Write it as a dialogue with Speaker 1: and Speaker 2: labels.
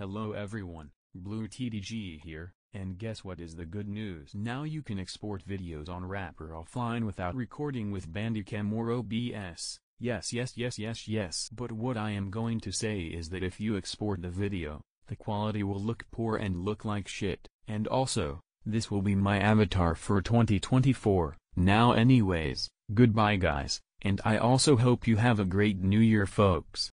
Speaker 1: Hello everyone, Blue TDG here, and guess what is the good news? Now you can export videos on Wrapper offline without recording with Bandicam or OBS. Yes yes yes yes yes. But what I am going to say is that if you export the video, the quality will look poor and look like shit, and also, this will be my avatar for 2024. Now anyways, goodbye guys, and I also hope you have a great new year folks.